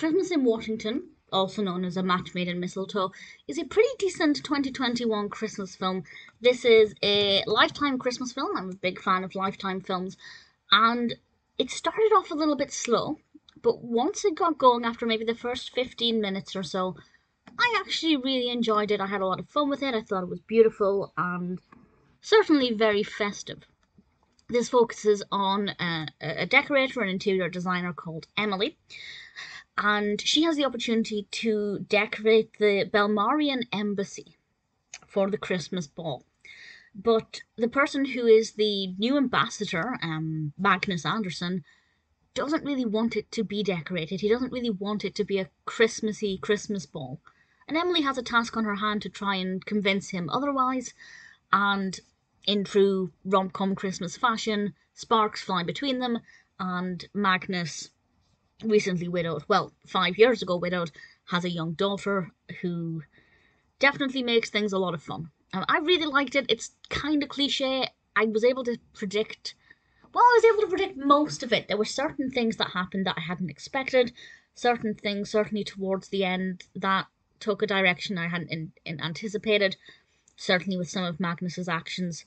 Christmas in Washington, also known as A Match Made in Mistletoe, is a pretty decent 2021 Christmas film. This is a Lifetime Christmas film. I'm a big fan of Lifetime films, and it started off a little bit slow, but once it got going after maybe the first 15 minutes or so, I actually really enjoyed it. I had a lot of fun with it. I thought it was beautiful and certainly very festive. This focuses on uh, a, a decorator and interior designer called Emily, and she has the opportunity to decorate the Belmarian embassy for the Christmas ball. But the person who is the new ambassador, um, Magnus Anderson, doesn't really want it to be decorated. He doesn't really want it to be a Christmassy Christmas ball. And Emily has a task on her hand to try and convince him otherwise. And in true rom com Christmas fashion, sparks fly between them, and Magnus recently widowed, well, five years ago widowed, has a young daughter who definitely makes things a lot of fun. Um, I really liked it. It's kind of cliche. I was able to predict, well, I was able to predict most of it. There were certain things that happened that I hadn't expected, certain things, certainly towards the end, that took a direction I hadn't in, in anticipated, certainly with some of Magnus's actions.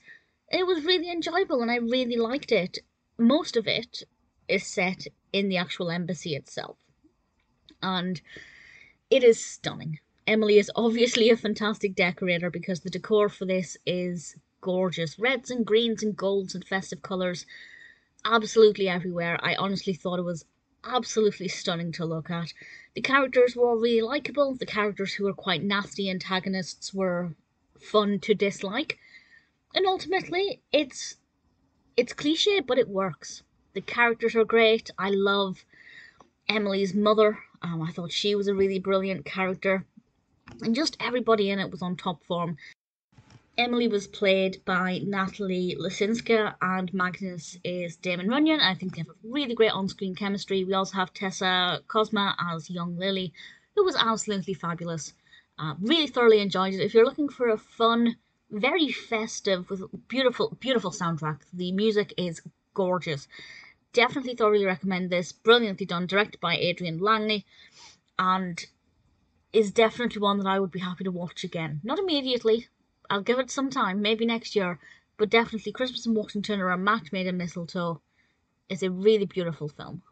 It was really enjoyable and I really liked it. Most of it is set in the actual embassy itself. And it is stunning. Emily is obviously a fantastic decorator because the decor for this is gorgeous. Reds and greens and golds and festive colours absolutely everywhere. I honestly thought it was absolutely stunning to look at. The characters were all really likable. The characters who were quite nasty antagonists were fun to dislike. And ultimately, it's it's cliche, but it works. The characters are great. I love Emily's mother. Um, I thought she was a really brilliant character. And just everybody in it was on top form. Emily was played by Natalie Lisinska, and Magnus is Damon Runyan. I think they have a really great on screen chemistry. We also have Tessa Kozma as young Lily, who was absolutely fabulous. Uh, really thoroughly enjoyed it. If you're looking for a fun, very festive, with beautiful, beautiful soundtrack, the music is gorgeous definitely thoroughly recommend this. Brilliantly done, directed by Adrian Langley, and is definitely one that I would be happy to watch again. Not immediately, I'll give it some time, maybe next year, but definitely Christmas in Washington or A Match Made in Mistletoe is a really beautiful film.